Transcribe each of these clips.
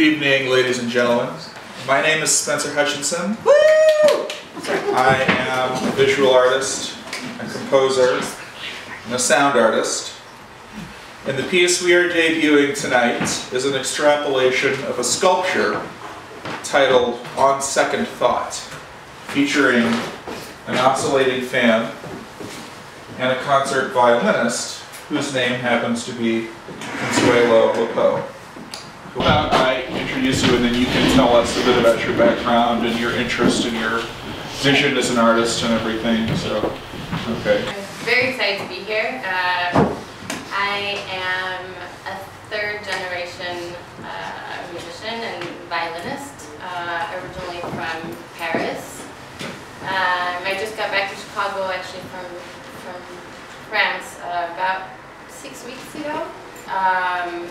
evening, ladies and gentlemen. My name is Spencer Hutchinson. I am a visual artist, a composer, and a sound artist. And the piece we are debuting tonight is an extrapolation of a sculpture titled On Second Thought, featuring an oscillating fan and a concert violinist whose name happens to be Consuelo Lepauw. How about I introduce you and then you can tell us a bit about your background and your interest and your vision as an artist and everything. So, okay. I'm very excited to be here. Uh, I am a third generation uh, musician and violinist, uh, originally from Paris. Um, I just got back to Chicago actually from, from France uh, about six weeks ago. Um,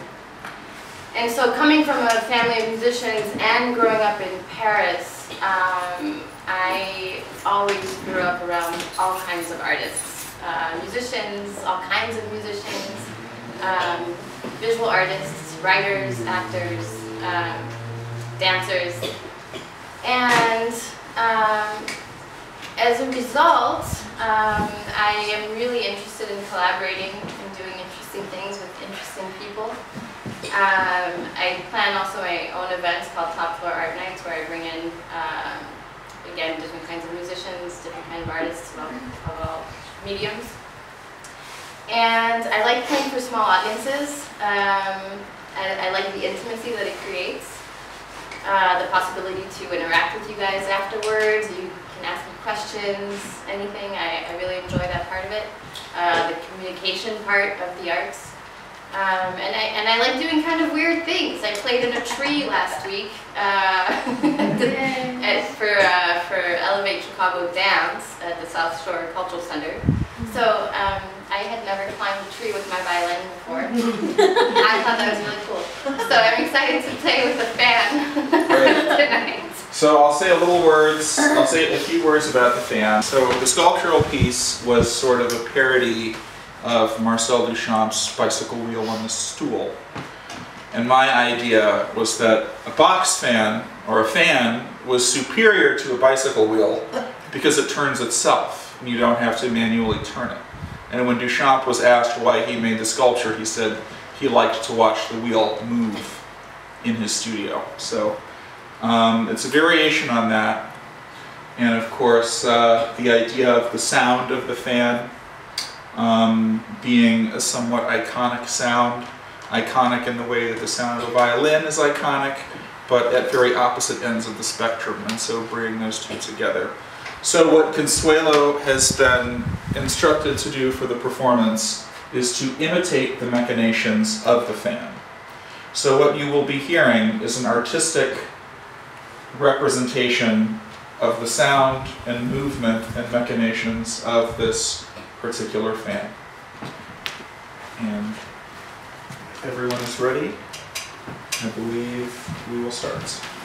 and so coming from a family of musicians and growing up in Paris, um, I always grew up around all kinds of artists. Uh, musicians, all kinds of musicians, um, visual artists, writers, actors, um, dancers. And um, as a result, um, I am really interested in collaborating and doing interesting things with interesting people. Um, I plan also my own events called Top Floor Art Nights where I bring in, um, again, different kinds of musicians, different kinds of artists of all, of all mediums. And I like playing for small audiences. Um, I, I like the intimacy that it creates. Uh, the possibility to interact with you guys afterwards. You can ask me questions, anything. I, I really enjoy that part of it. Uh, the communication part of the arts. Um, and, I, and I like doing kind of weird things. I played in a tree last week uh, at, for, uh, for Elevate Chicago Dance at the South Shore Cultural Center. So um, I had never climbed a tree with my violin before. I thought that was really cool. So I'm excited to play with the fan tonight. So I'll say a little words, I'll say a few words about the fan. So the sculptural piece was sort of a parody of Marcel Duchamp's bicycle wheel on the stool. And my idea was that a box fan, or a fan, was superior to a bicycle wheel because it turns itself, and you don't have to manually turn it. And when Duchamp was asked why he made the sculpture, he said he liked to watch the wheel move in his studio. So um, it's a variation on that. And of course, uh, the idea of the sound of the fan um, being a somewhat iconic sound, iconic in the way that the sound of a violin is iconic, but at very opposite ends of the spectrum, and so bringing those two together. So what Consuelo has been instructed to do for the performance is to imitate the machinations of the fan. So what you will be hearing is an artistic representation of the sound and movement and machinations of this particular fan. And everyone is ready. I believe we will start.